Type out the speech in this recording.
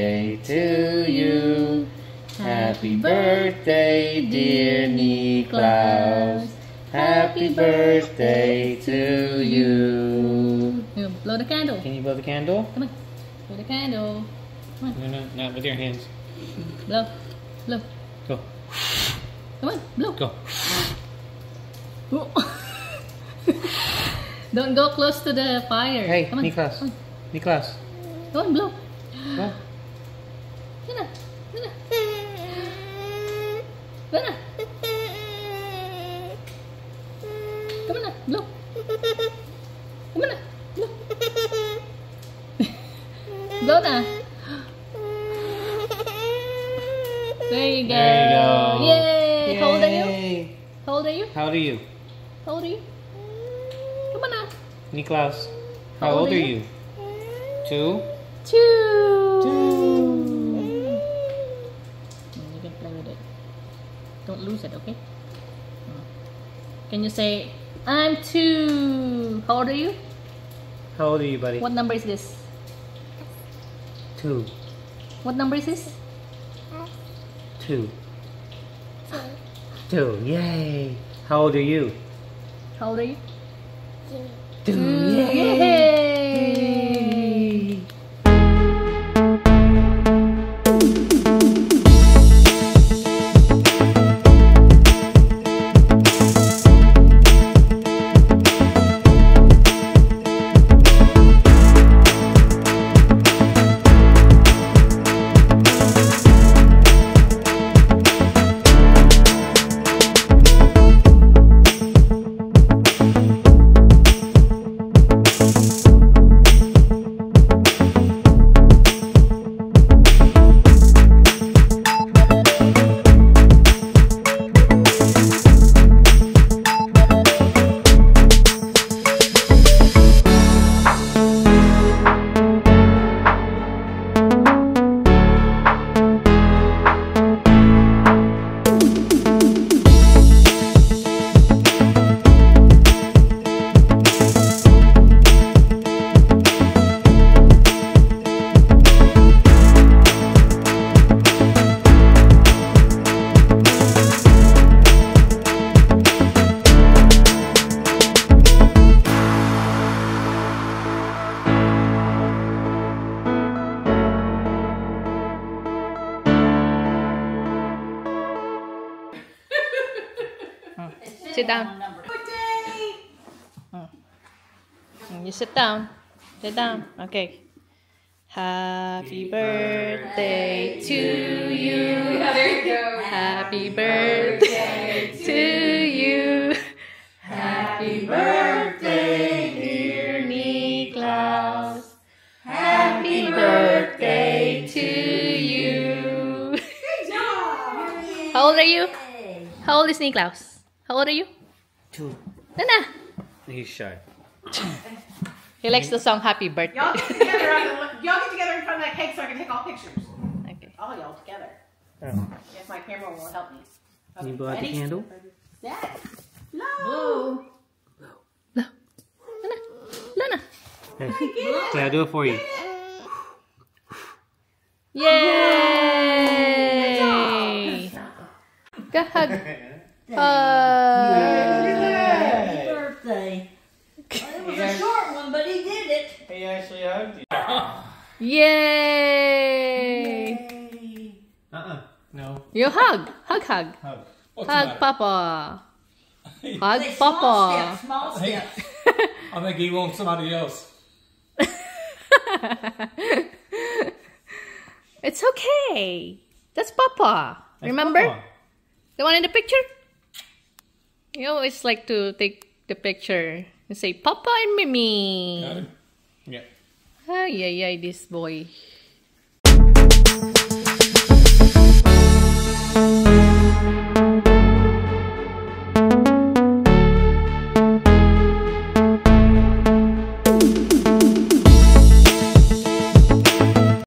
birthday to you. Happy birthday, dear Niklaus. Happy birthday to you. Blow the candle. Can you blow the candle? Come on. Blow the candle. Come on. No, no, not with your hands. Blow. Blow. Go. Come on, blow. Go. Don't go close to the fire. Hey, Come on. Niklaus. Niklaus. Go and blow. Go. Yan na. Yan na. Blow na. Come on. Blow. Come on. Blow. blow na. There you go. There you go. Yay. How old are you? How old are you? How old are you? How old are you? Come on na. Niklaus. How, old, are you? Two? Two. You can play with it. Don't lose it, okay? Can you say, I'm two? How old are you? How old are you, buddy? What number is this? Two. What number is this? Two. Two. Yay. How old are you? How old are you? Two. Yay! Sit down. You sit down. Sit down. Okay. Happy birthday to you. Happy birthday to you. Happy birthday, dear Niklaus. Happy birthday to you. Good job. How old are you? How old is Niklaus? How old are you? Two. Nana. He's shy. He likes the song Happy Birthday. Y'all get together. Y'all get together in front of that cake so I can take all pictures. okay. All y'all together. Oh. Yes, my camera will help me. Can you blow out the ready? candle? Set. Blow. Lana. Lana. Hey. Okay, I'll do it for you. Yay! Go hug. Hug. birthday. It was a short one, but he did it. He actually hugged you. Yay! Uh-uh. No. You hug. Hug, hug. Hug. Hug Papa. Hug Say small Papa. steps, small steps. I think he wants somebody else. it's okay. That's Papa. That's Remember? Papa. The one in the picture? You always like to take the picture and say Papa and Mimi. Yeah. Ay, ay, ay, this boy.